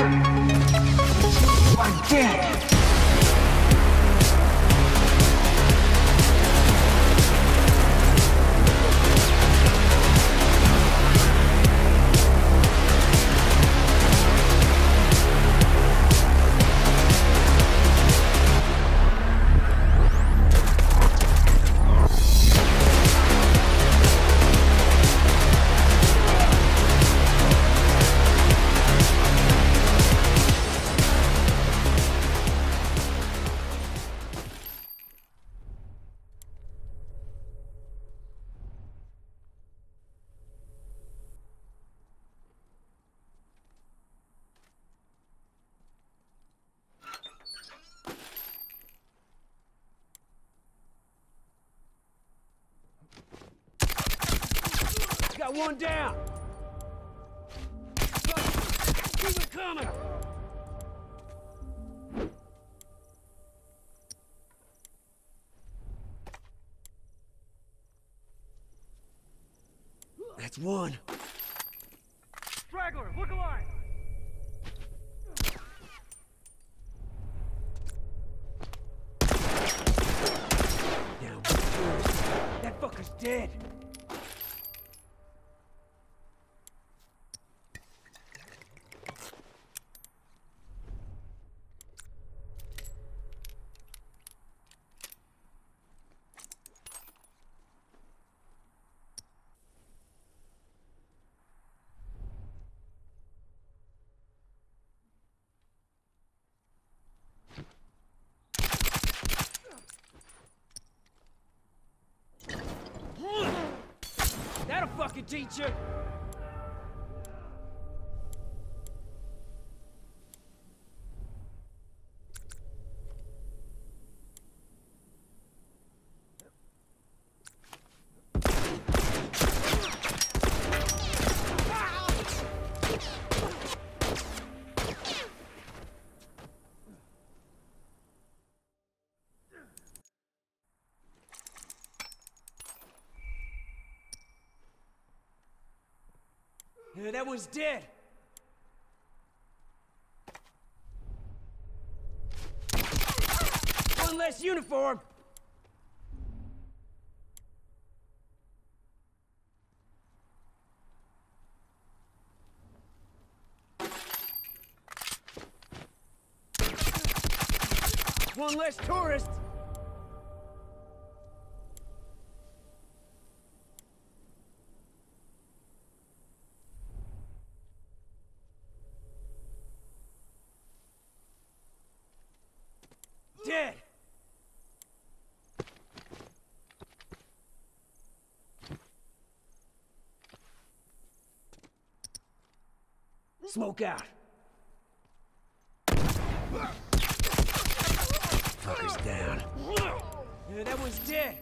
Thank you. Got one down. Keep it coming. That's one. Straggler, look alive! Down. That fucker's dead. That'll teach you. That was dead. One less uniform. One less tourist. Dead. Smoke out. Fucker's down. Yeah, that one's dead.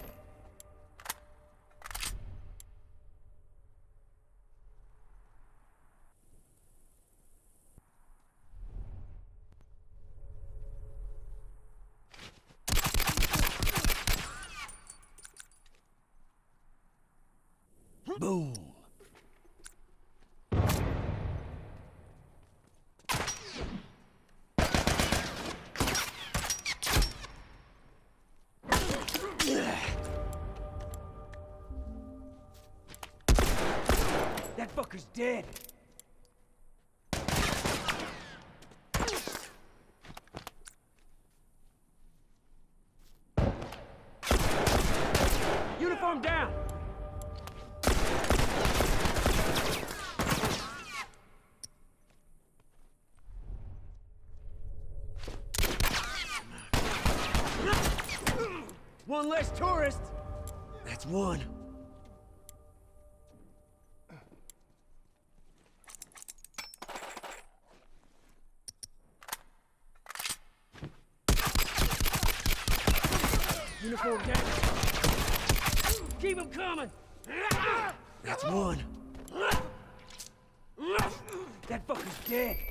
Dead. Uniform down. One less tourist. That's one. Uniform down. Keep them coming. That's one. That fucker's dead.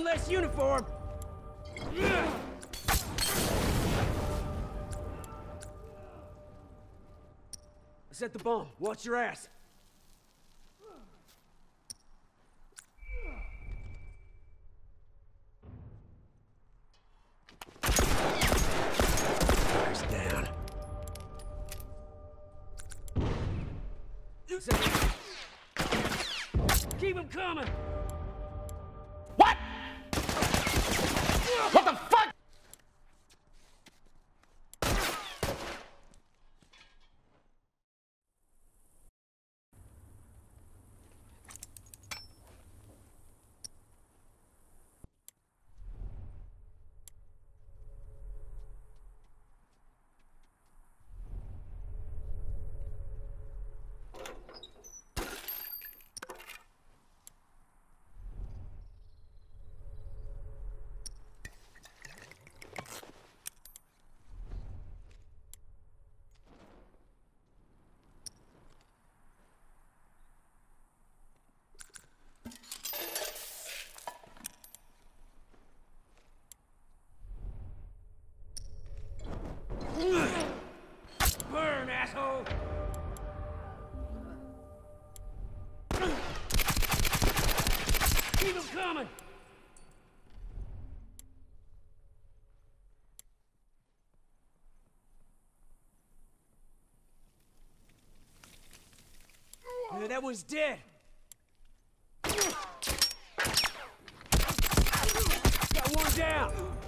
One less uniform. Set the bomb. Watch your ass. Keep him coming. that was dead. Got one down.